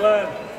Thailand.